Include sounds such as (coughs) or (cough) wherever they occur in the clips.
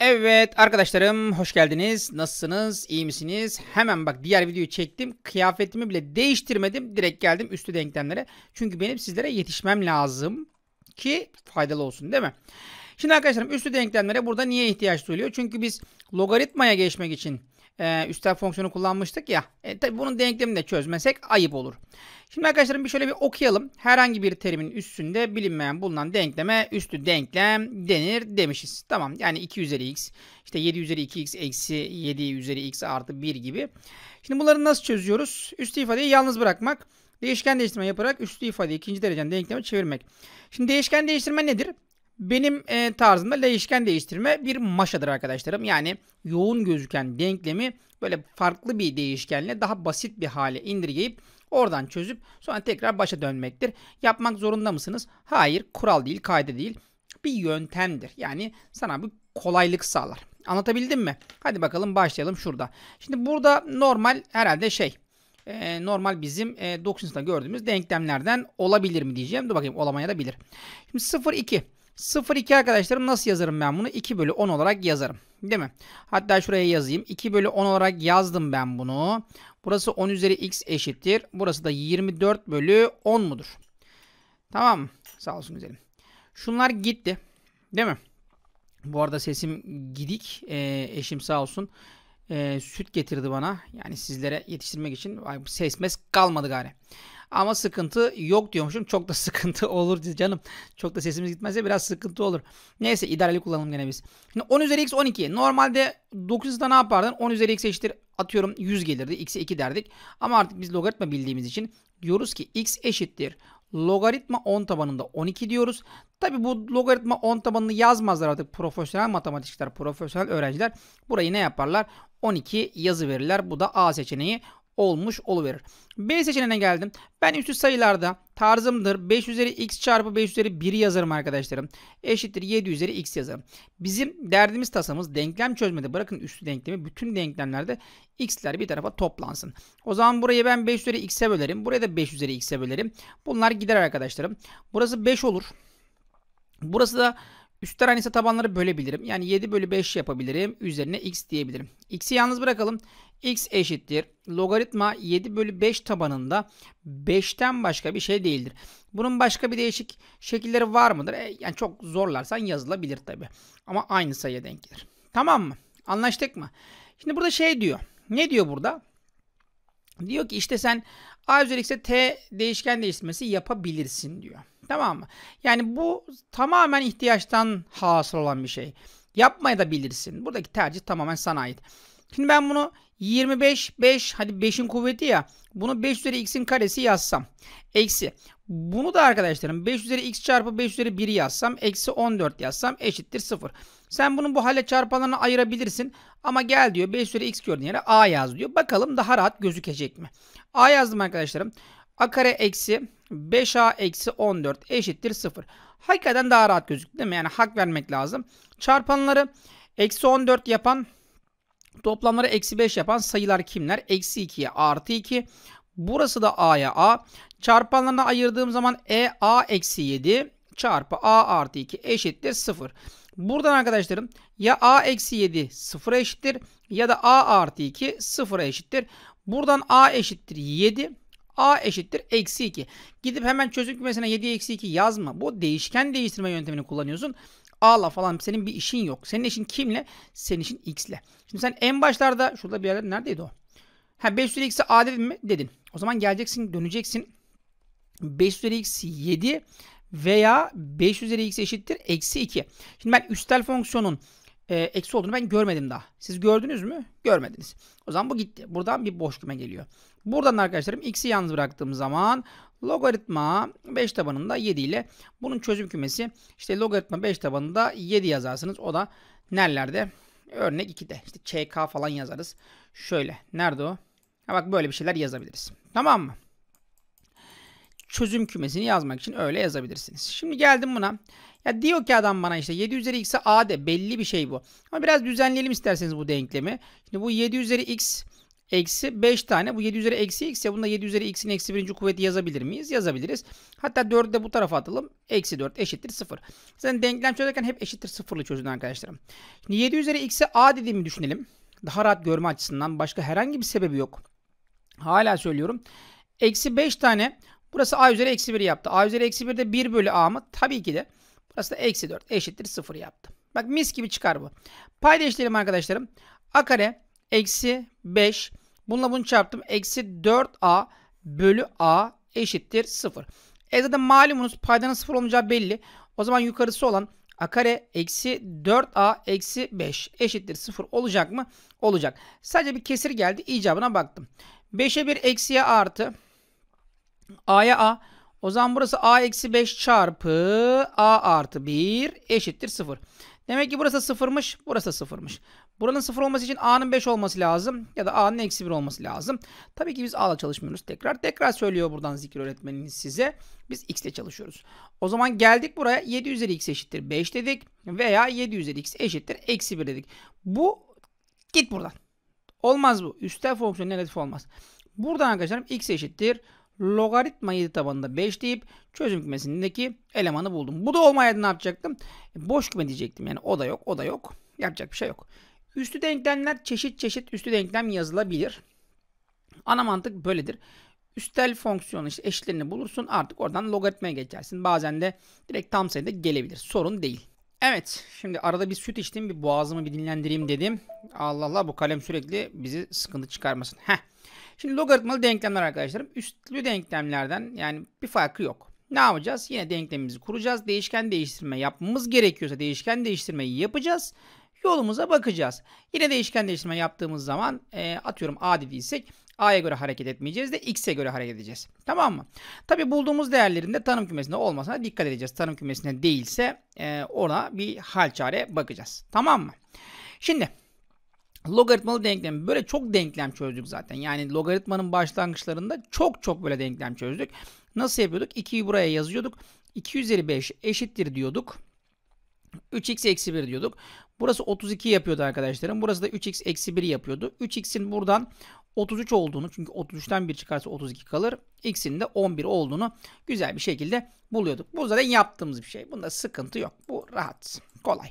Evet arkadaşlarım hoş geldiniz. Nasılsınız? İyi misiniz? Hemen bak diğer videoyu çektim. Kıyafetimi bile değiştirmedim. Direkt geldim üstü denklemlere. Çünkü benim sizlere yetişmem lazım ki faydalı olsun değil mi? Şimdi arkadaşlarım üstü denklemlere burada niye ihtiyaç duyuluyor? Çünkü biz logaritmaya geçmek için e, üstel fonksiyonu kullanmıştık ya. E, tabi bunun denklemini de çözmesek ayıp olur. Şimdi arkadaşlarım bir şöyle bir okuyalım. Herhangi bir terimin üstünde bilinmeyen bulunan denkleme üstü denklem denir demişiz. Tamam yani 2 üzeri x işte 7 üzeri 2x eksi 7 üzeri x artı 1 gibi. Şimdi bunları nasıl çözüyoruz? Üstü ifadeyi yalnız bırakmak. Değişken değiştirme yaparak üstü ifadeyi ikinci dereceden denkleme çevirmek. Şimdi değişken değiştirme nedir? Benim e, tarzımda değişken değiştirme bir maşadır arkadaşlarım. Yani yoğun gözüken denklemi böyle farklı bir değişkenle daha basit bir hale indirgeyip oradan çözüp sonra tekrar başa dönmektir. Yapmak zorunda mısınız? Hayır, kural değil, kaide değil. Bir yöntemdir. Yani sana bir kolaylık sağlar. Anlatabildim mi? Hadi bakalım başlayalım şurada. Şimdi burada normal herhalde şey e, normal bizim e, 9. sınıfta gördüğümüz denklemlerden olabilir mi diyeceğim. Dur bakayım olamaya da bilir. Şimdi 0 2 0-2 arkadaşlarım nasıl yazarım ben bunu? 2 bölü 10 olarak yazarım. Değil mi? Hatta şuraya yazayım. 2 bölü 10 olarak yazdım ben bunu. Burası 10 üzeri x eşittir. Burası da 24 bölü 10 mudur? Tamam? Sağ olsun güzelim. Şunlar gitti. Değil mi? Bu arada sesim gidik. Ee, eşim sağ olsun. Ee, süt getirdi bana. Yani sizlere yetiştirmek için. Ses mes kalmadı gari. Ama sıkıntı yok diyormuşum. Çok da (laughs) sıkıntı olur canım. Çok da sesimiz gitmezse biraz sıkıntı olur. Neyse idareli kullanalım gene biz. Şimdi 10 üzeri x 12. Normalde 9'da ne yapardın? 10 üzeri x eşittir atıyorum 100 gelirdi. x'e 2 derdik. Ama artık biz logaritma bildiğimiz için diyoruz ki x eşittir logaritma 10 tabanında 12 diyoruz. Tabi bu logaritma 10 tabanını yazmazlar artık profesyonel matematikçiler, profesyonel öğrenciler. Burayı ne yaparlar? 12 yazı verirler. Bu da A seçeneği olmuş oluverir. B seçeneğine geldim. Ben üstü sayılarda tarzımdır. 5 üzeri x çarpı 5 üzeri 1 yazarım arkadaşlarım. Eşittir 7 üzeri x yazarım. Bizim derdimiz tasamız denklem çözmede bırakın üstü denklemi bütün denklemlerde x'ler bir tarafa toplansın. O zaman burayı ben 5 üzeri x'e bölerim. Buraya da 5 üzeri x'e bölerim. Bunlar gider arkadaşlarım. Burası 5 olur. Burası da Üstler aynıysa tabanları bölebilirim. Yani 7 bölü 5 yapabilirim. Üzerine x diyebilirim. X'i yalnız bırakalım. x eşittir. Logaritma 7 bölü 5 tabanında 5'ten başka bir şey değildir. Bunun başka bir değişik şekilleri var mıdır? E, yani çok zorlarsan yazılabilir tabi. Ama aynı sayıya denk gelir. Tamam mı? Anlaştık mı? Şimdi burada şey diyor. Ne diyor burada? Diyor ki işte sen a üzeri t değişken değiştirmesi yapabilirsin diyor. Tamam mı? Yani bu tamamen ihtiyaçtan hasıl olan bir şey. Yapmaya da bilirsin. Buradaki tercih tamamen sana ait. Şimdi ben bunu 25, 5, hadi 5'in kuvveti ya. Bunu 5 üzeri x'in karesi yazsam. Eksi. Bunu da arkadaşlarım 5 üzeri x çarpı 5 üzeri 1 yazsam. Eksi 14 yazsam eşittir 0. Sen bunun bu hale çarpanlarını ayırabilirsin. Ama gel diyor 5 üzeri x gördüğün yere a yaz diyor. Bakalım daha rahat gözükecek mi? a yazdım arkadaşlarım. a kare eksi 5a eksi 14 eşittir 0. Hakikaten daha rahat gözüktü değil mi? Yani hak vermek lazım. Çarpanları eksi 14 yapan toplamları eksi 5 yapan sayılar kimler? Eksi 2'ye artı 2. Burası da a'ya a. Çarpanlarına ayırdığım zaman e a eksi 7 çarpı a artı 2 eşittir 0. Buradan arkadaşlarım ya a eksi 7 0 eşittir ya da a artı 2 0 eşittir. Buradan a eşittir 7 a eşittir eksi 2. Gidip hemen çözüm kümesine 7 eksi 2 yazma. Bu değişken değiştirme yöntemini kullanıyorsun. A'la falan senin bir işin yok. Senin işin kimle? Senin işin x'le. Şimdi sen en başlarda şurada bir yerler neredeydi o? Ha 5 üzeri x'e a dedin mi? Dedin. O zaman geleceksin döneceksin. 5 üzeri x 7 veya 5 üzeri x eşittir eksi 2. Şimdi ben üstel fonksiyonun e, eksi olduğunu ben görmedim daha. Siz gördünüz mü? Görmediniz. O zaman bu gitti. Buradan bir boş küme geliyor. Buradan arkadaşlarım x'i yalnız bıraktığım zaman logaritma 5 tabanında 7 ile bunun çözüm kümesi işte logaritma 5 tabanında 7 yazarsınız. O da nerelerde? Örnek 2'de. İşte ÇK falan yazarız. Şöyle. Nerede o? Ha bak böyle bir şeyler yazabiliriz. Tamam mı? Çözüm kümesini yazmak için öyle yazabilirsiniz. Şimdi geldim buna. Ya diyor ki adam bana işte 7 üzeri x'e a de belli bir şey bu. Ama biraz düzenleyelim isterseniz bu denklemi. Şimdi bu 7 üzeri x eksi 5 tane. Bu 7 üzeri eksi x ya bunda 7 üzeri x'in eksi birinci kuvveti yazabilir miyiz? Yazabiliriz. Hatta 4'ü de bu tarafa atalım. Eksi 4 eşittir 0. Zaten denklem çözerken hep eşittir 0'lı çözün arkadaşlarım. Şimdi 7 üzeri x'e a dediğimi düşünelim. Daha rahat görme açısından başka herhangi bir sebebi yok. Hala söylüyorum. Eksi 5 tane. Burası a üzeri eksi 1 yaptı. a üzeri eksi 1 de 1 bölü a mı? Tabii ki de. Burası da eksi 4 eşittir 0 yaptı. Bak mis gibi çıkar bu. Payda eşleyelim arkadaşlarım. a kare eksi 5. Bununla bunu çarptım. Eksi 4a bölü a eşittir 0. E zaten malumunuz paydanın 0 olmayacağı belli. O zaman yukarısı olan a kare eksi 4a eksi 5 eşittir 0 olacak mı? Olacak. Sadece bir kesir geldi. icabına baktım. 5'e 1 eksiye artı. A'ya A. O zaman burası A eksi 5 çarpı A artı 1 eşittir 0. Demek ki burası sıfırmış, burası sıfırmış. Buranın sıfır olması için A'nın 5 olması lazım ya da A'nın eksi 1 olması lazım. Tabii ki biz A'la çalışmıyoruz tekrar. Tekrar söylüyor buradan zikir öğretmeniniz size. Biz X ile çalışıyoruz. O zaman geldik buraya 7 üzeri X eşittir 5 dedik veya 7 üzeri X eşittir eksi 1 dedik. Bu git buradan. Olmaz bu. Üstel fonksiyon negatif olmaz. Buradan arkadaşlarım X eşittir logaritma 7 tabanında 5 deyip çözüm kümesindeki elemanı buldum. Bu da olmayaydı ne yapacaktım? E, boş küme diyecektim. Yani o da yok, o da yok. Yapacak bir şey yok. Üstü denklemler çeşit çeşit üstü denklem yazılabilir. Ana mantık böyledir. Üstel fonksiyonu işte eşitlerini bulursun artık oradan logaritmaya geçersin. Bazen de direkt tam sayıda gelebilir. Sorun değil. Evet şimdi arada bir süt içtim bir boğazımı bir dinlendireyim dedim. Allah Allah bu kalem sürekli bizi sıkıntı çıkarmasın. Heh. Şimdi logaritmalı denklemler arkadaşlarım. Üstlü denklemlerden yani bir farkı yok. Ne yapacağız? Yine denklemimizi kuracağız. Değişken değiştirme yapmamız gerekiyorsa değişken değiştirmeyi yapacağız. Yolumuza bakacağız. Yine değişken değiştirme yaptığımız zaman e, atıyorum A dediysek A'ya göre hareket etmeyeceğiz de X'e göre hareket edeceğiz. Tamam mı? Tabi bulduğumuz değerlerin de tanım kümesinde olmasına dikkat edeceğiz. Tanım kümesinde değilse e, ona bir hal çare bakacağız. Tamam mı? Şimdi logaritmalı denklem böyle çok denklem çözdük zaten. Yani logaritmanın başlangıçlarında çok çok böyle denklem çözdük. Nasıl yapıyorduk? 2'yi buraya yazıyorduk. 2 üzeri 5 eşittir diyorduk. 3x eksi 1 diyorduk. Burası 32 yapıyordu arkadaşlarım. Burası da 3x eksi 1 yapıyordu. 3x'in buradan 33 olduğunu çünkü 33'ten 1 çıkarsa 32 kalır. X'in de 11 olduğunu güzel bir şekilde buluyorduk. Bu zaten yaptığımız bir şey. Bunda sıkıntı yok. Bu rahat. Kolay.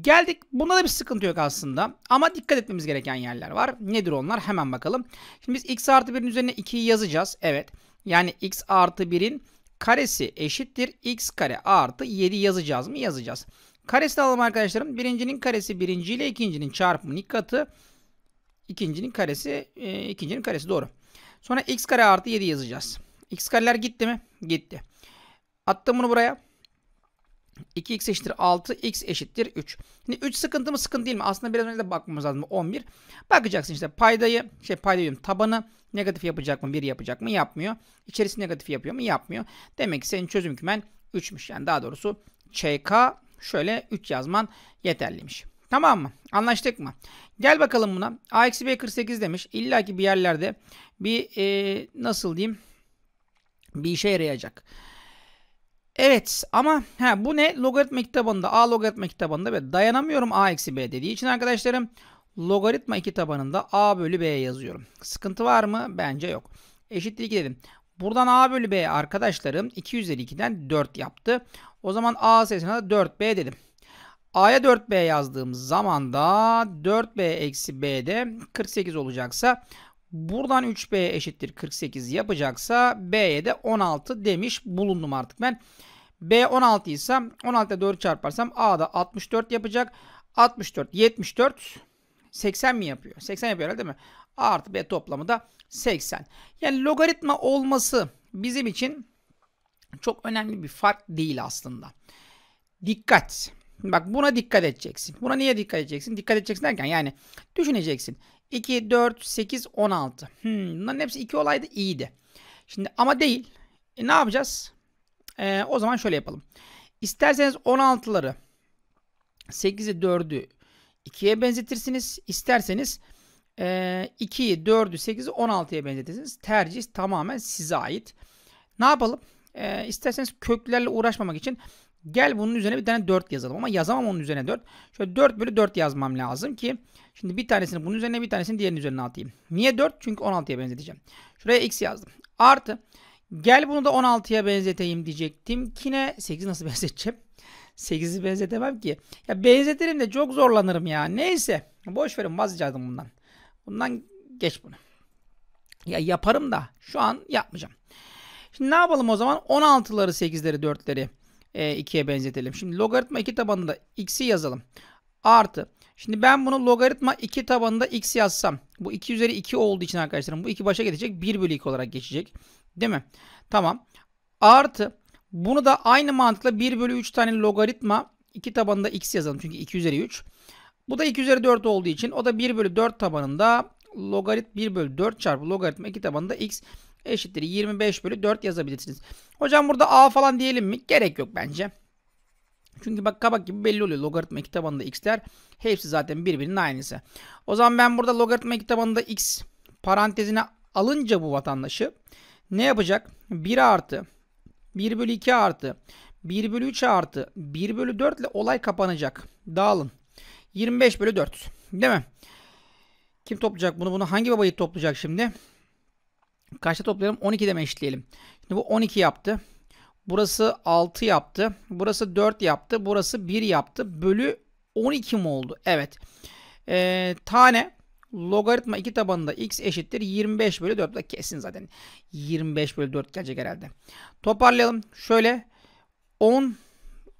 Geldik. Bunda da bir sıkıntı yok aslında. Ama dikkat etmemiz gereken yerler var. Nedir onlar? Hemen bakalım. Şimdi biz x artı 1'in üzerine 2'yi yazacağız. Evet. Yani x artı 1'in karesi eşittir x kare artı 7 yazacağız mı? Yazacağız. Karesini alalım arkadaşlarım. Birincinin karesi birinci ile ikincinin çarpımının katı. İkincinin karesi e, ikincinin karesi doğru. Sonra x kare artı 7 yazacağız. x kareler gitti mi? Gitti. Attım bunu buraya. 2x eşittir 6, x eşittir 3. Şimdi 3 sıkıntı mı sıkıntı değil mi? Aslında biraz önce de bakmamız lazım. 11. Bakacaksın işte paydayı, şey paydayı tabanı negatif yapacak mı? 1 yapacak mı? Yapmıyor. İçerisi negatif yapıyor mu? Yapmıyor. Demek ki senin çözüm kümen 3'müş. Yani daha doğrusu ÇK şöyle 3 yazman yeterliymiş. Tamam mı? Anlaştık mı? Gel bakalım buna. A eksi B 48 demiş. İlla ki bir yerlerde bir e, nasıl diyeyim bir işe yarayacak. Evet ama he, bu ne? Logaritma kitabında A logaritma kitabında ve dayanamıyorum A eksi B dediği için arkadaşlarım logaritma 2 tabanında A bölü B yazıyorum. Sıkıntı var mı? Bence yok. Eşittir 2 dedim. Buradan A bölü B arkadaşlarım 2 üzeri 2'den 4 yaptı. O zaman A sayısına da 4B dedim. A'ya 4B yazdığımız zaman da 4B eksi B'de 48 olacaksa buradan 3B eşittir 48 yapacaksa B'ye de 16 demiş bulundum artık ben. B 16 ise 16 ile 4 çarparsam A da 64 yapacak. 64, 74, 80 mi yapıyor? 80 yapıyor değil mi? A artı B toplamı da 80. Yani logaritma olması bizim için çok önemli bir fark değil aslında. Dikkat. Bak buna dikkat edeceksin. Buna niye dikkat edeceksin? Dikkat edeceksin derken yani düşüneceksin. 2, 4, 8, 16. Hmm, bunların hepsi 2 olaydı iyiydi. Şimdi ama değil. E, ne yapacağız? E, o zaman şöyle yapalım. İsterseniz 16'ları 8'i 4'ü 2'ye benzetirsiniz. İsterseniz e, 2'yi 4'ü 8'i 16'ya benzetirsiniz. Tercih tamamen size ait. Ne yapalım? E, isterseniz köklerle uğraşmamak için Gel bunun üzerine bir tane 4 yazalım ama yazamam onun üzerine 4. Şöyle 4 bölü 4 yazmam lazım ki şimdi bir tanesini bunun üzerine bir tanesini diğerinin üzerine atayım. Niye 4? Çünkü 16'ya benzeteceğim. Şuraya x yazdım. Artı gel bunu da 16'ya benzeteyim diyecektim. Kine 8 nasıl (laughs) benzeteceğim? 8'i benzetemem ki. Ya benzetirim de çok zorlanırım ya. Neyse. Boş verin vazgeçtim bundan. Bundan geç bunu. Ya yaparım da şu an yapmayacağım. Şimdi ne yapalım o zaman? 16'ları 8'leri 4'leri e, 2'ye benzetelim. Şimdi logaritma 2 tabanında x'i yazalım. Artı. Şimdi ben bunu logaritma 2 tabanında x yazsam. Bu 2 üzeri 2 olduğu için arkadaşlarım bu 2 başa gelecek. 1 bölü 2 olarak geçecek. Değil mi? Tamam. Artı. Bunu da aynı mantıkla 1 bölü 3 tane logaritma 2 tabanında x yazalım. Çünkü 2 üzeri 3. Bu da 2 üzeri 4 olduğu için o da 1 bölü 4 tabanında logarit 1 bölü 4 çarpı logaritma 2 tabanında x eşittir 25 bölü 4 yazabilirsiniz. Hocam burada a falan diyelim mi? Gerek yok bence. Çünkü bak kabak gibi belli oluyor. Logaritma 2 tabanında x'ler hepsi zaten birbirinin aynısı. O zaman ben burada logaritma 2 tabanında x parantezine alınca bu vatandaşı ne yapacak? 1 artı 1 bölü 2 artı 1 bölü 3 artı 1 bölü 4 ile olay kapanacak. Dağılın. 25 bölü 4. Değil mi? Kim toplayacak bunu? Bunu hangi babayı toplayacak şimdi? Kaçta toplayalım? 12'de mi eşitleyelim? Şimdi bu 12 yaptı. Burası 6 yaptı. Burası 4 yaptı. Burası 1 yaptı. Bölü 12 mi oldu? Evet. Ee, tane logaritma 2 tabanında x eşittir 25 bölü 4. Da kesin zaten 25 bölü 4 gelecek herhalde. Toparlayalım. Şöyle 10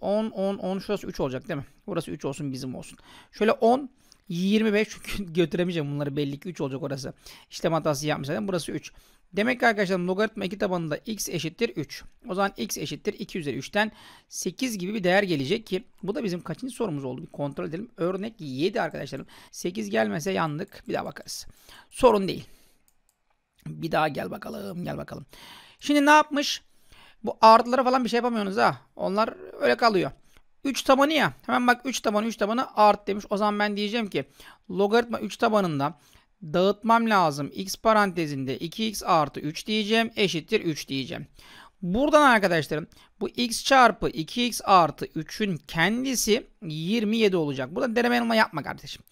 10 10 10 şurası 3 olacak değil mi? Burası 3 olsun bizim olsun. Şöyle 10 25 (laughs) çünkü götüremeyeceğim bunları belli ki 3 olacak orası. İşlem hatası yapmış zaten burası 3. Demek ki arkadaşlar logaritma 2 tabanında x eşittir 3. O zaman x eşittir 2 üzeri 3'ten 8 gibi bir değer gelecek ki bu da bizim kaçıncı sorumuz oldu bir kontrol edelim. Örnek 7 arkadaşlarım. 8 gelmese yandık. Bir daha bakarız. Sorun değil. Bir daha gel bakalım gel bakalım. Şimdi ne yapmış? Bu artılara falan bir şey yapamıyorsunuz ha. Onlar öyle kalıyor. 3 tabanı ya. Hemen bak 3 tabanı 3 tabanı art demiş. O zaman ben diyeceğim ki logaritma 3 tabanında dağıtmam lazım. X parantezinde 2x artı 3 diyeceğim. Eşittir 3 diyeceğim. Buradan arkadaşlarım bu x çarpı 2x artı 3'ün kendisi 27 olacak. Burada deneme yanılma yapma kardeşim.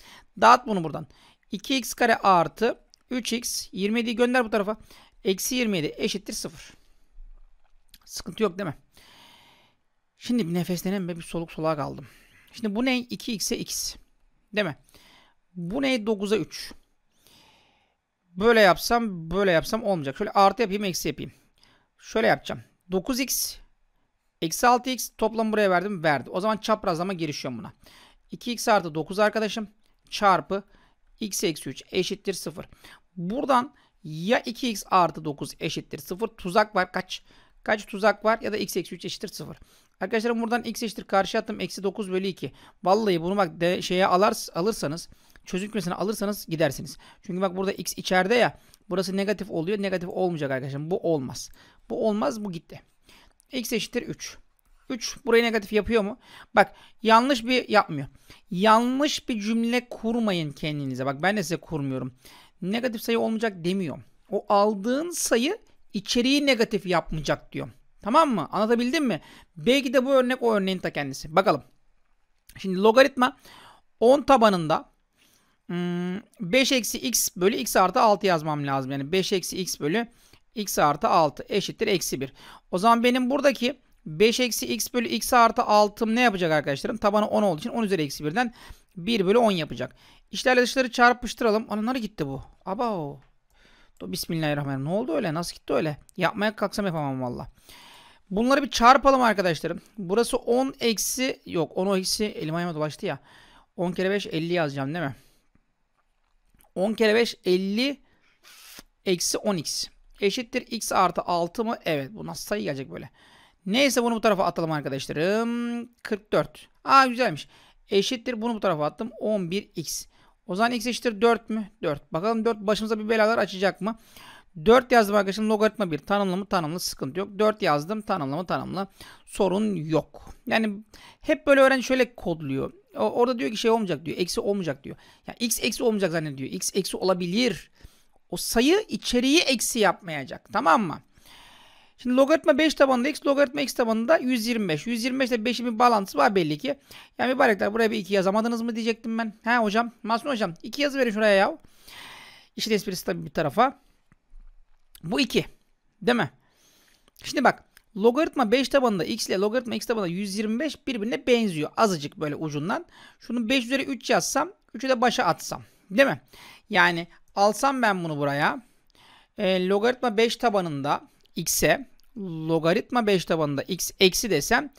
Dağıt bunu buradan. 2x kare artı 3x 27'yi gönder bu tarafa. Eksi 27 eşittir 0. Sıkıntı yok değil mi? Şimdi bir nefeslenelim ve bir soluk soluğa kaldım. Şimdi bu ne? 2x'e x. Değil mi? Bu ne? 9'a 3. Böyle yapsam böyle yapsam olmayacak. Şöyle artı yapayım eksi yapayım. Şöyle yapacağım. 9x eksi 6x toplam buraya verdim verdi. O zaman çaprazlama girişiyorum buna. 2x artı 9 arkadaşım çarpı x eksi 3 eşittir 0. Buradan ya 2x artı 9 eşittir 0 tuzak var kaç? Kaç tuzak var ya da x eksi 3 eşittir 0. Arkadaşlar buradan x eşittir karşı attım eksi 9 bölü 2. Vallahi bunu bak de, şeye alar, alırsanız çözüm kümesine alırsanız gidersiniz. Çünkü bak burada x içeride ya. Burası negatif oluyor. Negatif olmayacak arkadaşlar. Bu olmaz. Bu olmaz. Bu gitti. x eşittir 3. 3 burayı negatif yapıyor mu? Bak yanlış bir yapmıyor. Yanlış bir cümle kurmayın kendinize. Bak ben de size kurmuyorum. Negatif sayı olmayacak demiyorum. O aldığın sayı içeriği negatif yapmayacak diyorum. Tamam mı? Anlatabildim mi? Belki de bu örnek o örneğin ta kendisi. Bakalım. Şimdi logaritma 10 tabanında 5 hmm, eksi x bölü x artı 6 yazmam lazım. Yani 5 eksi x bölü x artı 6 eşittir eksi 1. O zaman benim buradaki 5 eksi x bölü x artı 6'm ne yapacak arkadaşlarım? Tabanı 10 olduğu için 10 üzeri eksi 1'den 1 bölü 10 yapacak. İşlerle dışları çarpıştıralım. Ana gitti bu? Aba Bismillahirrahmanirrahim. Ne oldu öyle? Nasıl gitti öyle? Yapmaya kalksam yapamam valla. Bunları bir çarpalım arkadaşlarım. Burası 10 eksi yok 10 eksi elim ayağıma dolaştı ya. 10 kere 5 50 yazacağım değil mi? 10 kere 5 50 eksi 10x eşittir x artı 6 mı? Evet bu nasıl sayı gelecek böyle. Neyse bunu bu tarafa atalım arkadaşlarım. 44. Aa güzelmiş. Eşittir bunu bu tarafa attım. 11x. O zaman x eşittir 4 mü? 4. Bakalım 4 başımıza bir belalar açacak mı? 4 yazdım arkadaşım. Logaritma 1. Tanımlı mı? Tanımlı. Sıkıntı yok. 4 yazdım. Tanımlı mı? Tanımlı. Sorun yok. Yani hep böyle öğrenci şöyle kodluyor. Orada diyor ki şey olmayacak diyor. Eksi olmayacak diyor. Yani x eksi olmayacak zannediyor. X eksi olabilir. O sayı içeriği eksi yapmayacak. Tamam mı? Şimdi logaritma 5 tabanında x, logaritma x tabanında 125. 125 ile 5'in bir bağlantısı var belli ki. Yani mübarekler buraya bir 2 yazamadınız mı diyecektim ben. He hocam. Masum hocam 2 yazı verin şuraya ya. İşin esprisi tabii bir tarafa. Bu 2. Değil mi? Şimdi bak. Logaritma 5 tabanında x ile logaritma x tabanında 125 birbirine benziyor. Azıcık böyle ucundan. Şunu 5 üzeri 3 yazsam 3'ü de başa atsam. Değil mi? Yani alsam ben bunu buraya. E, logaritma 5 tabanında x'e logaritma 5 tabanında x eksi desem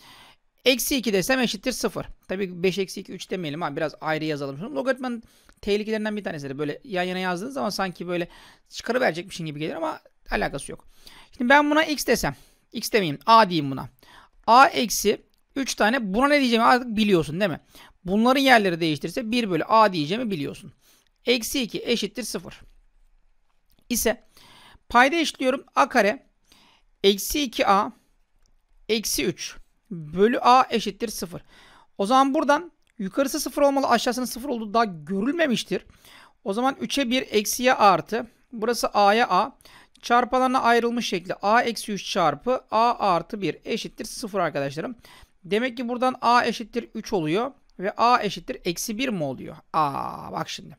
eksi 2 desem eşittir 0. Tabii 5 eksi 2 3 demeyelim abi biraz ayrı yazalım. Şunu. Logaritmanın tehlikelerinden bir tanesi de böyle yan yana yazdığınız zaman sanki böyle çıkarıverecekmişin gibi gelir ama alakası yok. Şimdi ben buna x desem x demeyeyim a diyeyim buna. a eksi 3 tane buna ne diyeceğimi artık biliyorsun değil mi? Bunların yerleri değiştirirse 1 bölü a diyeceğimi biliyorsun. Eksi 2 eşittir 0. İse payda eşitliyorum a kare eksi 2a eksi 3 bölü a eşittir 0. O zaman buradan yukarısı 0 olmalı aşağısının 0 olduğu daha görülmemiştir. O zaman 3'e 1 eksiye artı burası a'ya a çarpanlarına ayrılmış şekli a eksi 3 çarpı a artı 1 eşittir 0 arkadaşlarım. Demek ki buradan a eşittir 3 oluyor ve a eşittir eksi 1 mi oluyor? Aa bak şimdi.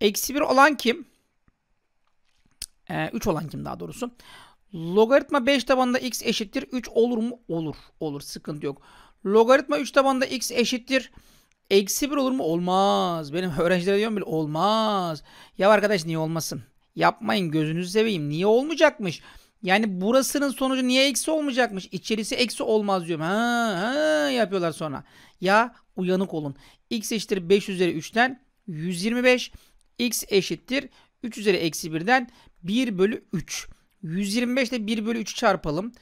Eksi 1 olan kim? Ee, 3 olan kim daha doğrusu? Logaritma 5 tabanında x eşittir 3 olur mu? Olur. Olur. Sıkıntı yok. Logaritma 3 tabanında x eşittir eksi 1 olur mu? Olmaz. Benim (laughs) öğrencilere diyorum bile olmaz. Ya arkadaş niye olmasın? Yapmayın gözünüzü seveyim. Niye olmayacakmış? Yani burasının sonucu niye eksi olmayacakmış? İçerisi eksi olmaz diyorum. Ha, ha yapıyorlar sonra. Ya uyanık olun. x eşittir 5 üzeri 3'ten 125. x eşittir 3 üzeri eksi 1'den 1 bölü 3. 125 ile 1 bölü 3 çarpalım.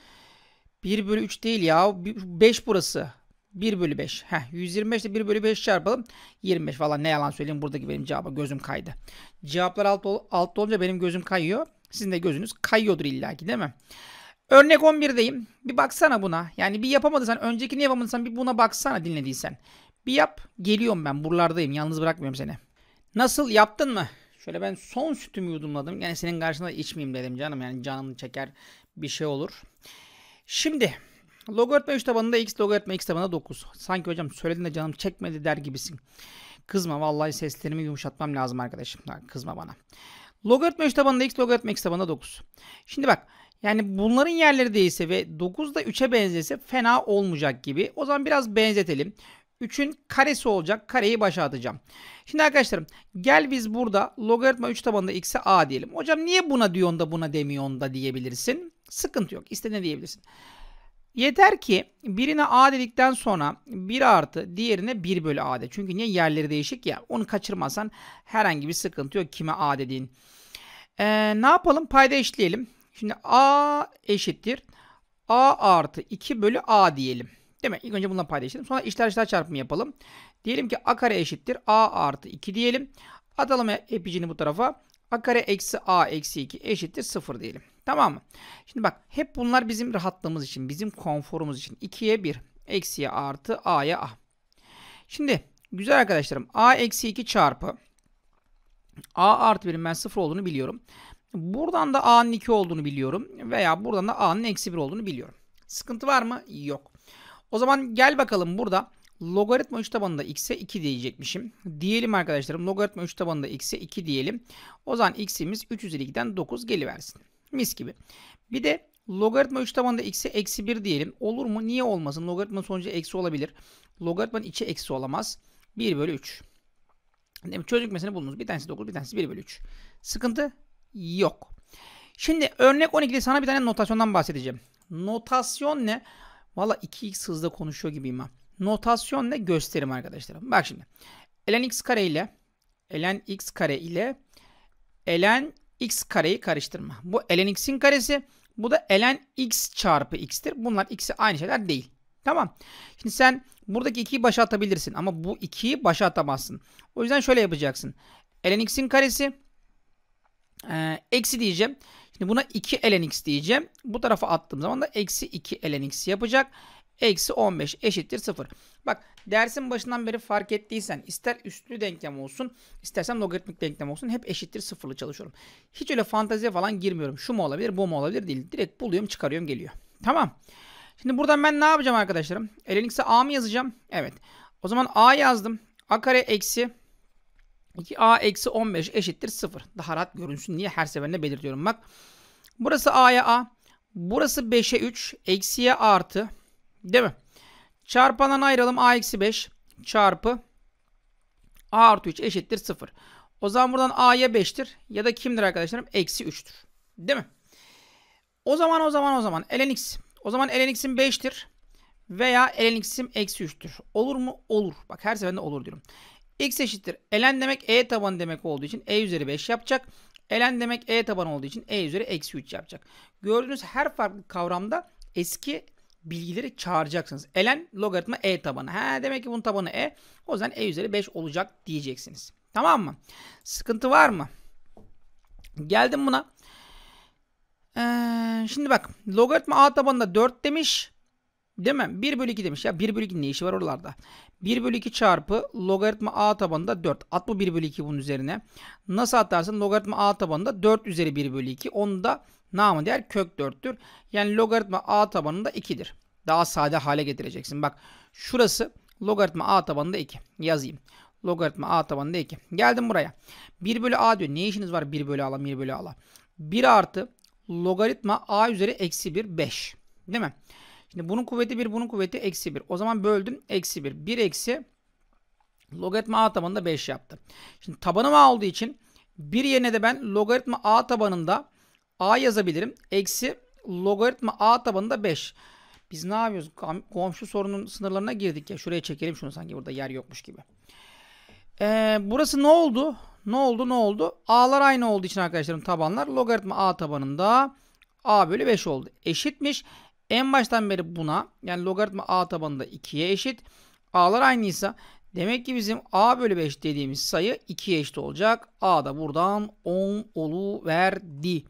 1 bölü 3 değil ya. 5 burası. 1 bölü 5. Heh, 125 ile 1 bölü 5 çarpalım. 25 falan ne yalan söyleyeyim. Buradaki benim cevaba gözüm kaydı. Cevaplar altta, altta olunca benim gözüm kayıyor. Sizin de gözünüz kayıyordur illaki değil mi? Örnek 11'deyim. Bir baksana buna. Yani bir yapamadıysan, öncekini yapamadıysan bir buna baksana dinlediysen. Bir yap. Geliyorum ben. Buralardayım. Yalnız bırakmıyorum seni. Nasıl yaptın mı? Şöyle ben son sütümü yudumladım. Yani senin karşında içmeyeyim dedim canım. Yani canımı çeker bir şey olur. Şimdi logaritma 3 tabanında x logaritma x tabanında 9. Sanki hocam söyledin de canım çekmedi der gibisin. Kızma vallahi seslerimi yumuşatmam lazım arkadaşım. Kızma bana. Logaritma 3 tabanında x logaritma x tabanında 9. Şimdi bak yani bunların yerleri değilse ve 9 da 3'e benzese fena olmayacak gibi. O zaman biraz benzetelim. 3'ün karesi olacak. Kareyi başa atacağım. Şimdi arkadaşlarım gel biz burada logaritma 3 tabanında x'e a diyelim. Hocam niye buna diyorsun da buna demiyorsun da diyebilirsin. Sıkıntı yok. İstediğine diyebilirsin. Yeter ki birine a dedikten sonra 1 artı diğerine 1 bölü a de. Çünkü niye yerleri değişik ya. Onu kaçırmasan herhangi bir sıkıntı yok kime a dediğin. Ee, ne yapalım? Payda eşitleyelim. Şimdi a eşittir. a artı 2 bölü a diyelim. Değil mi? İlk önce bununla paylaşalım. Sonra içler dışlar çarpımı yapalım. Diyelim ki a kare eşittir. a artı 2 diyelim. Atalım epicini bu tarafa. a kare eksi a eksi 2 eşittir 0 diyelim. Tamam mı? Şimdi bak hep bunlar bizim rahatlığımız için. Bizim konforumuz için. 2'ye 1. Eksiye artı a'ya a. Şimdi güzel arkadaşlarım. a eksi 2 çarpı a artı 1'in ben 0 olduğunu biliyorum. Buradan da a'nın 2 olduğunu biliyorum. Veya buradan da a'nın eksi 1 olduğunu biliyorum. Sıkıntı var mı? Yok. O zaman gel bakalım burada logaritma 3 tabanında x'e 2 diyecekmişim. Diyelim arkadaşlarım logaritma 3 tabanında x'e 2 diyelim. O zaman x'imiz 3 üzeri 2'den 9 geliversin. Mis gibi. Bir de logaritma 3 tabanında x'e eksi 1 diyelim. Olur mu? Niye olmasın? Logaritma sonucu eksi olabilir. Logaritmanın içi eksi olamaz. 1 bölü 3. Demek çocuk mesela buldunuz. Bir tanesi 9 bir tanesi 1 bölü 3. Sıkıntı yok. Şimdi örnek 12'de sana bir tane notasyondan bahsedeceğim. Notasyon ne? Valla 2x hızda konuşuyor gibiyim ha. Notasyon ne gösterim arkadaşlarım. Bak şimdi. ln x kare ile ln x kare ile ln x kareyi karıştırma. Bu ln x'in karesi. Bu da ln x çarpı x'tir. Bunlar x'i aynı şeyler değil. Tamam. Şimdi sen buradaki 2'yi başa atabilirsin. Ama bu 2'yi başa atamazsın. O yüzden şöyle yapacaksın. ln x'in karesi e, eksi diyeceğim. Şimdi buna 2 ln x diyeceğim. Bu tarafa attığım zaman da eksi 2 ln x yapacak. Eksi 15 eşittir 0. Bak dersin başından beri fark ettiysen ister üstlü denklem olsun istersen logaritmik denklem olsun hep eşittir sıfırlı çalışıyorum. Hiç öyle fanteziye falan girmiyorum. Şu mu olabilir bu mu olabilir değil. Direkt buluyorum çıkarıyorum geliyor. Tamam. Şimdi buradan ben ne yapacağım arkadaşlarım? Lnx'e a mı yazacağım? Evet. O zaman a yazdım. a kare eksi 2a eksi 15 eşittir 0. Daha rahat görünsün diye her seferinde belirtiyorum bak. Burası a'ya a. Burası 5'e 3. Eksiye artı. Değil mi? Çarpandan ayıralım. a eksi 5 çarpı a artı 3 eşittir 0. O zaman buradan a'ya 5'tir. Ya da kimdir arkadaşlarım? Eksi 3'tür. Değil mi? O zaman o zaman o zaman lnx. O zaman lnx'im 5'tir. Veya lnx'im eksi 3'tür. Olur mu? Olur. Bak her seferinde olur diyorum. x eşittir. ln demek e tabanı demek olduğu için e üzeri 5 yapacak. ln demek e tabanı olduğu için e üzeri eksi 3 yapacak. Gördüğünüz her farklı kavramda eski bilgileri çağıracaksınız. ln logaritma e tabanı. Ha demek ki bunun tabanı e. O zaman e üzeri 5 olacak diyeceksiniz. Tamam mı? Sıkıntı var mı? Geldim buna. Ee, şimdi bak logaritma a tabanında 4 demiş. Değil mi? 1 bölü 2 demiş. Ya 1 bölü 2 ne işi var oralarda? 1 bölü 2 çarpı logaritma a tabanında 4. At bu 1 bölü 2 bunun üzerine. Nasıl atarsın? Logaritma a tabanında 4 üzeri 1 bölü 2. Onu da namı diğer kök 4'tür. Yani logaritma a tabanında 2'dir. Daha sade hale getireceksin. Bak şurası logaritma a tabanında 2. Yazayım. Logaritma a tabanında 2. Geldim buraya. 1 bölü a diyor. Ne işiniz var 1 bölü a'la 1 bölü a'la? 1 artı logaritma a üzeri eksi 1 5. Değil mi? Şimdi bunun kuvveti 1 bunun kuvveti eksi 1. O zaman böldüm eksi 1. 1 eksi logaritma a tabanında 5 yaptı. Şimdi tabanım a olduğu için 1 yerine de ben logaritma a tabanında a yazabilirim. Eksi logaritma a tabanında 5. Biz ne yapıyoruz? Komşu sorunun sınırlarına girdik ya. Şuraya çekelim şunu sanki burada yer yokmuş gibi. Ee, burası ne oldu? Ne oldu? Ne oldu? A'lar aynı olduğu için arkadaşlarım tabanlar logaritma A tabanında A bölü 5 oldu. Eşitmiş. En baştan beri buna yani logaritma A tabanında 2'ye eşit. A'lar aynıysa demek ki bizim A bölü 5 dediğimiz sayı 2'ye eşit olacak. A da buradan 10 oluverdi.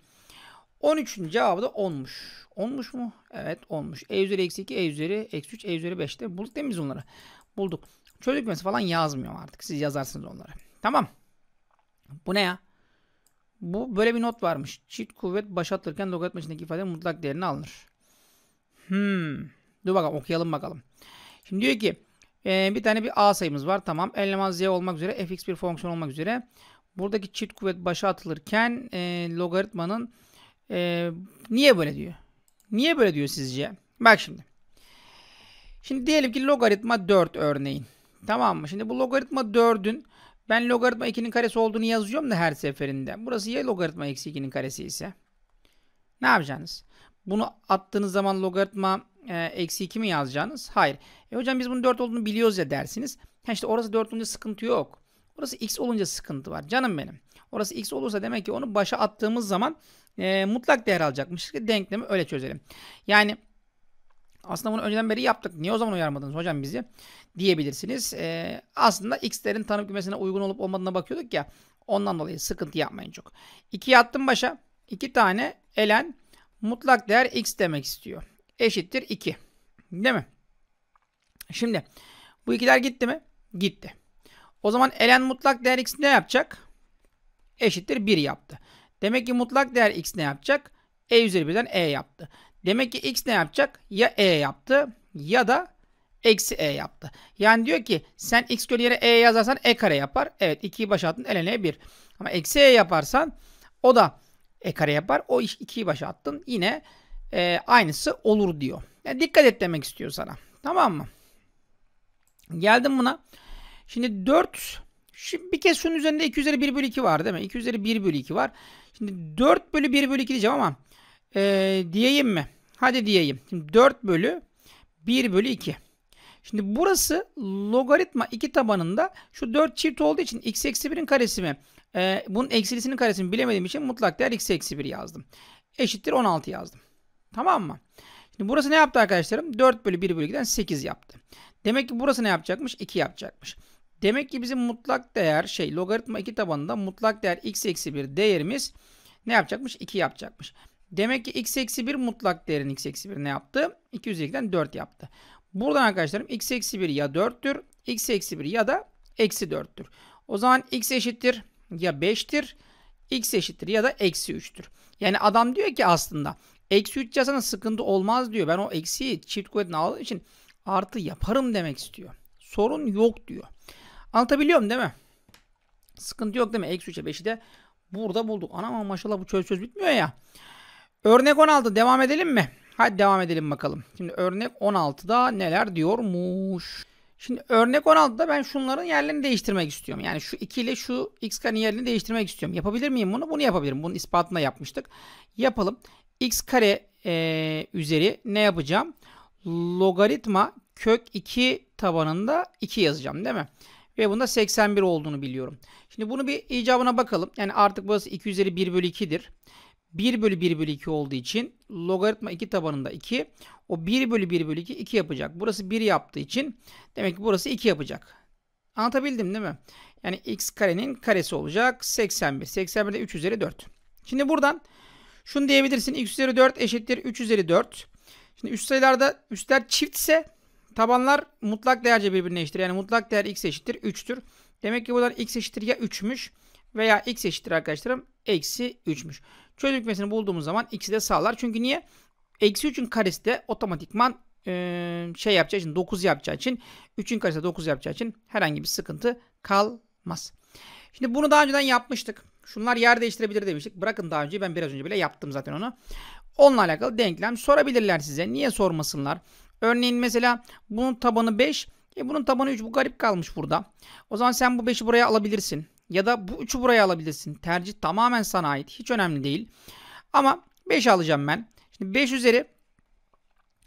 13'ün cevabı da 10'muş. 10'muş mu? Evet 10'muş. E üzeri eksi 2, E üzeri eksi 3, E üzeri 5'te. Bulduk değil mi onları? Bulduk. Çocuk kümesi falan yazmıyorum artık. Siz yazarsınız onları. Tamam. Bu ne ya? Bu böyle bir not varmış. Çift kuvvet baş atılırken logaritma içindeki ifade mutlak değerini alınır. Hmm. Dur bakalım okuyalım bakalım. Şimdi diyor ki e, bir tane bir a sayımız var. Tamam. Eleman z olmak üzere fx bir fonksiyon olmak üzere. Buradaki çift kuvvet başa atılırken e, logaritmanın e, niye böyle diyor? Niye böyle diyor sizce? Bak şimdi. Şimdi diyelim ki logaritma 4 örneğin. Tamam mı? Şimdi bu logaritma 4'ün ben logaritma 2'nin karesi olduğunu yazıyorum da her seferinde. Burası ya logaritma eksi 2'nin karesi ise. Ne yapacaksınız? Bunu attığınız zaman logaritma e, eksi 2 mi yazacaksınız? Hayır. E hocam biz bunun 4 olduğunu biliyoruz ya dersiniz. Ha işte orası 4 olunca sıkıntı yok. Orası x olunca sıkıntı var. Canım benim. Orası x olursa demek ki onu başa attığımız zaman e, mutlak değer alacakmış. Denklemi öyle çözelim. Yani aslında bunu önceden beri yaptık. Niye o zaman uyarmadınız hocam bizi? Diyebilirsiniz. Ee, aslında x'lerin tanım kümesine uygun olup olmadığına bakıyorduk ya. Ondan dolayı sıkıntı yapmayın çok. 2'yi attım başa. 2 tane elen mutlak değer x demek istiyor. Eşittir 2. Değil mi? Şimdi bu ikiler gitti mi? Gitti. O zaman elen mutlak değer x ne yapacak? Eşittir 1 yaptı. Demek ki mutlak değer x ne yapacak? E üzeri 1'den e yaptı. Demek ki x ne yapacak? Ya e yaptı ya da eksi e yaptı. Yani diyor ki sen x göre yere e yazarsan e kare yapar. Evet 2'yi başa attın ln 1. Ama eksi e yaparsan o da e kare yapar. O 2'yi başa attın yine e, aynısı olur diyor. Yani dikkat et demek istiyor sana. Tamam mı? Geldim buna. Şimdi 4 Şimdi bir kez şunun üzerinde 2 üzeri 1 bölü 2 var değil mi? 2 üzeri 1 bölü 2 var. Şimdi 4 bölü 1 bölü 2 diyeceğim ama e, diyeyim mi? Hadi diyeyim. Şimdi 4 bölü 1 bölü 2. Şimdi burası logaritma 2 tabanında şu 4 çift olduğu için x eksi 1'in karesi mi? E, bunun eksilisinin karesini bilemediğim için mutlak değer x eksi 1 yazdım. Eşittir 16 yazdım. Tamam mı? Şimdi burası ne yaptı arkadaşlarım? 4 bölü 1 bölü 2'den 8 yaptı. Demek ki burası ne yapacakmış? 2 yapacakmış. Demek ki bizim mutlak değer şey logaritma 2 tabanında mutlak değer x eksi 1 değerimiz ne yapacakmış? 2 yapacakmış. Demek ki x eksi 1 mutlak değerin x eksi 1 ne yaptı? 202'den 4 yaptı. Buradan arkadaşlarım x eksi 1 ya 4'tür. x eksi 1 ya da eksi 4'tür. O zaman x eşittir ya 5'tir. x eşittir ya da eksi 3'tür. Yani adam diyor ki aslında eksi 3 yazana sıkıntı olmaz diyor. Ben o eksiyi çift kuvvetini aldığım için artı yaparım demek istiyor. Sorun yok diyor. Anlatabiliyorum değil mi? Sıkıntı yok değil mi? Eksi 3'e 5'i de burada bulduk. Ana maşallah bu çöz çöz bitmiyor ya. Örnek 16 devam edelim mi? Hadi devam edelim bakalım. Şimdi örnek 16'da neler diyormuş? Şimdi örnek 16'da ben şunların yerlerini değiştirmek istiyorum. Yani şu 2 ile şu x karenin yerini değiştirmek istiyorum. Yapabilir miyim bunu? Bunu yapabilirim. Bunun ispatını yapmıştık. Yapalım. x kare e, üzeri ne yapacağım? Logaritma kök 2 tabanında 2 yazacağım değil mi? Ve bunda 81 olduğunu biliyorum. Şimdi bunu bir icabına bakalım. Yani artık burası 2 üzeri 1 bölü 2'dir. 1 bölü 1 bölü 2 olduğu için logaritma 2 tabanında 2. O 1 bölü 1 bölü 2 2 yapacak. Burası 1 yaptığı için demek ki burası 2 yapacak. Anlatabildim değil mi? Yani x karenin karesi olacak 81. 81 de 3 üzeri 4. Şimdi buradan şunu diyebilirsin. x üzeri 4 eşittir 3 üzeri 4. Şimdi üst sayılarda üstler çiftse tabanlar mutlak değerce birbirine eşittir. Yani mutlak değer x eşittir 3'tür. Demek ki buradan x eşittir ya 3'müş veya x eşittir arkadaşlarım eksi 3'müş. Çözüm hükmesini bulduğumuz zaman x'i de sağlar. Çünkü niye? Eksi 3'ün karesi de otomatikman e, şey yapacağı için 9 yapacağı için 3'ün karesi de 9 yapacağı için herhangi bir sıkıntı kalmaz. Şimdi bunu daha önceden yapmıştık. Şunlar yer değiştirebilir demiştik. Bırakın daha önce ben biraz önce bile yaptım zaten onu. Onunla alakalı denklem sorabilirler size. Niye sormasınlar? Örneğin mesela bunun tabanı 5. E bunun tabanı 3. Bu garip kalmış burada. O zaman sen bu 5'i buraya alabilirsin. Ya da bu 3'ü buraya alabilirsin. Tercih tamamen sana ait. Hiç önemli değil. Ama 5 alacağım ben. Şimdi 5 üzeri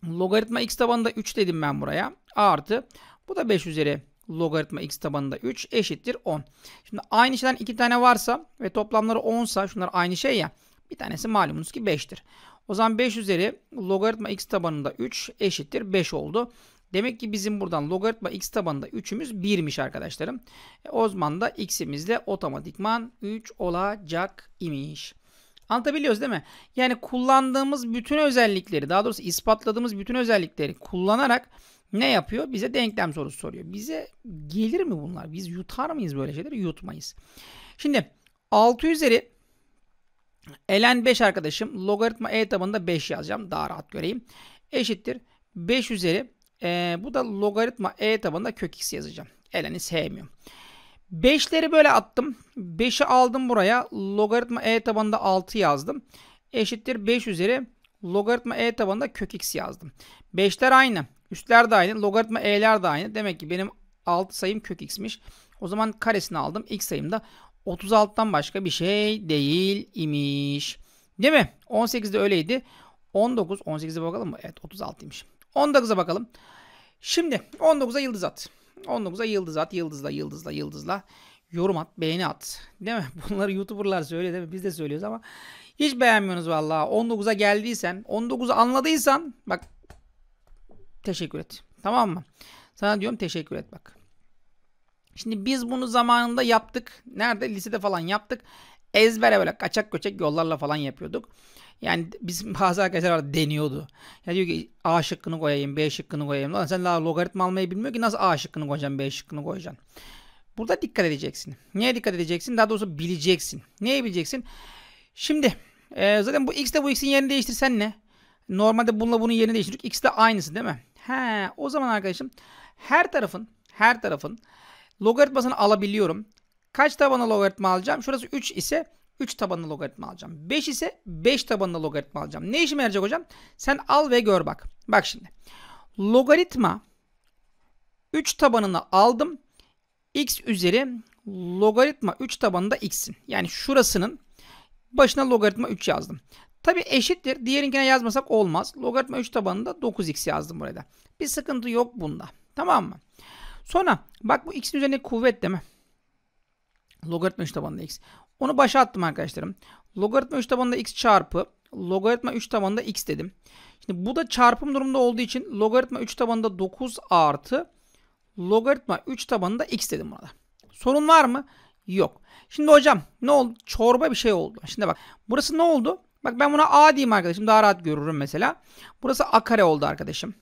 logaritma x tabanında 3 dedim ben buraya. Artı bu da 5 üzeri logaritma x tabanında 3 eşittir 10. Şimdi aynı şeyden 2 tane varsa ve toplamları 10 sa şunlar aynı şey ya. Bir tanesi malumunuz ki 5'tir. O zaman 5 üzeri logaritma x tabanında 3 eşittir 5 oldu. Demek ki bizim buradan logaritma x tabanında 3'ümüz 1'miş arkadaşlarım. E, o zaman da x'imiz de otomatikman 3 olacak imiş. Anlatabiliyoruz değil mi? Yani kullandığımız bütün özellikleri daha doğrusu ispatladığımız bütün özellikleri kullanarak ne yapıyor? Bize denklem sorusu soruyor. Bize gelir mi bunlar? Biz yutar mıyız böyle şeyleri? Yutmayız. Şimdi 6 üzeri ln 5 arkadaşım logaritma e tabanında 5 yazacağım. Daha rahat göreyim. Eşittir 5 üzeri e, bu da logaritma e tabanında kök x yazacağım. ln'i sevmiyorum. 5'leri böyle attım. 5'i aldım buraya. Logaritma e tabanında 6 yazdım. Eşittir 5 üzeri logaritma e tabanında kök x yazdım. 5'ler aynı. Üstler de aynı. Logaritma e'ler de aynı. Demek ki benim 6 sayım kök x'miş. O zaman karesini aldım. X sayım da 36'dan başka bir şey değil imiş. Değil mi? 18'de öyleydi. 19, 18'e bakalım mı? Evet 36'ymış. 19'a bakalım. Şimdi 19'a yıldız at. 19'a yıldız at. Yıldızla, yıldızla, yıldızla. Yorum at, beğeni at. Değil mi? (laughs) Bunları YouTuber'lar söylüyor değil mi? Biz de söylüyoruz ama hiç beğenmiyorsunuz vallahi. 19'a geldiysen, 19'u anladıysan bak teşekkür et. Tamam mı? Sana diyorum teşekkür et bak. Şimdi biz bunu zamanında yaptık. Nerede? Lisede falan yaptık. Ezbere böyle kaçak göçek yollarla falan yapıyorduk. Yani bizim (laughs) bazı arkadaşlar deniyordu. Ya diyor ki A şıkkını koyayım, B şıkkını koyayım. Lan sen daha logaritma almayı bilmiyor ki nasıl A şıkkını koyacaksın, B şıkkını koyacaksın. Burada dikkat edeceksin. Neye dikkat edeceksin? Daha doğrusu bileceksin. Neye bileceksin? Şimdi e, zaten bu x de bu x'in yerini değiştirsen ne? Normalde bununla bunun yerini değiştirdik. X de aynısı değil mi? He, o zaman arkadaşım her tarafın her tarafın logaritmasını alabiliyorum. Kaç tabana logaritma alacağım? Şurası 3 ise 3 tabanlı logaritma alacağım. 5 ise 5 tabanlı logaritma alacağım. Ne işime yarayacak hocam? Sen al ve gör bak. Bak şimdi. Logaritma 3 tabanını aldım. x üzeri logaritma 3 tabanında x'in. Yani şurasının başına logaritma 3 yazdım. Tabi eşittir. Diğerinkine yazmasak olmaz. Logaritma 3 tabanında 9x yazdım burada. Bir sıkıntı yok bunda. Tamam mı? Sonra bak bu x'in üzerine kuvvet mi? Logaritma 3 tabanında x. Onu başa attım arkadaşlarım. Logaritma 3 tabanında x çarpı logaritma 3 tabanında x dedim. Şimdi bu da çarpım durumunda olduğu için logaritma 3 tabanında 9 artı logaritma 3 tabanında x dedim burada. Sorun var mı? Yok. Şimdi hocam ne oldu? Çorba bir şey oldu. Şimdi bak burası ne oldu? Bak ben buna a diyeyim arkadaşım. Daha rahat görürüm mesela. Burası a kare oldu arkadaşım.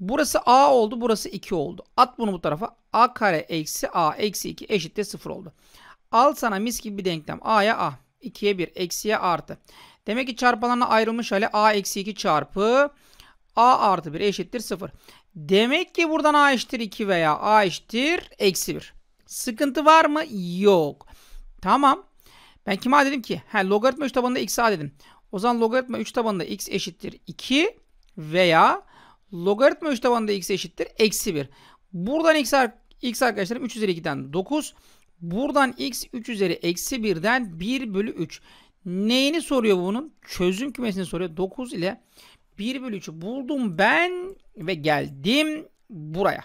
Burası A oldu. Burası 2 oldu. At bunu bu tarafa. A kare eksi A eksi 2 eşittir 0 oldu. Al sana mis gibi bir denklem. A'ya A. 2'ye 1. Eksiye artı. Demek ki çarpanlarına ayrılmış hali A eksi 2 çarpı A artı 1 eşittir 0. Demek ki buradan A eşittir 2 veya A eşittir eksi 1. Sıkıntı var mı? Yok. Tamam. Ben kime A dedim ki? Ha, logaritma 3 tabanında x A dedim. O zaman logaritma 3 tabanında x eşittir 2 veya logaritma 3 tabanında x eşittir eksi 1. Buradan x, x arkadaşlarım 3 üzeri 2'den 9. Buradan x 3 üzeri eksi 1'den 1 bölü 3. Neyini soruyor bunun? Çözüm kümesini soruyor. 9 ile 1 bölü 3'ü buldum ben ve geldim buraya.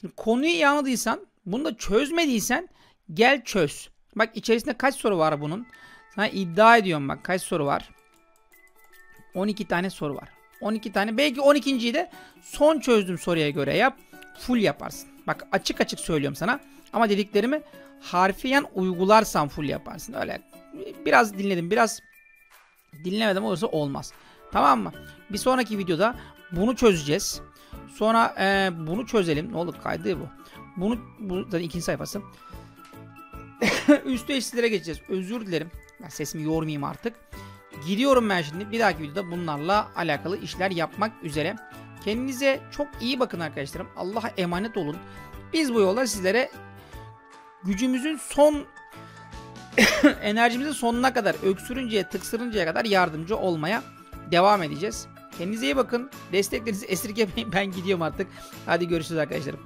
Şimdi konuyu iyi anladıysan, bunu da çözmediysen gel çöz. Bak içerisinde kaç soru var bunun? Sana iddia ediyorum bak kaç soru var. 12 tane soru var. 12 tane. Belki 12.yi de son çözdüğüm soruya göre yap. Full yaparsın. Bak açık açık söylüyorum sana. Ama dediklerimi harfiyen uygularsan full yaparsın. Öyle biraz dinledim biraz dinlemedim olursa olmaz. Tamam mı? Bir sonraki videoda bunu çözeceğiz. Sonra e, bunu çözelim. Ne oldu kaydı bu. Bunu bu zaten ikinci sayfası. (laughs) Üstü eşsizlere geçeceğiz. Özür dilerim. Ben sesimi yormayayım artık. Gidiyorum ben şimdi. Bir dahaki videoda bunlarla alakalı işler yapmak üzere. Kendinize çok iyi bakın arkadaşlarım. Allah'a emanet olun. Biz bu yolda sizlere gücümüzün son (coughs) enerjimizin sonuna kadar öksürünceye, tıksırıncaya kadar yardımcı olmaya devam edeceğiz. Kendinize iyi bakın. Desteklerinizi esirgemeyin. (laughs) Ben gidiyorum artık. Hadi görüşürüz arkadaşlarım.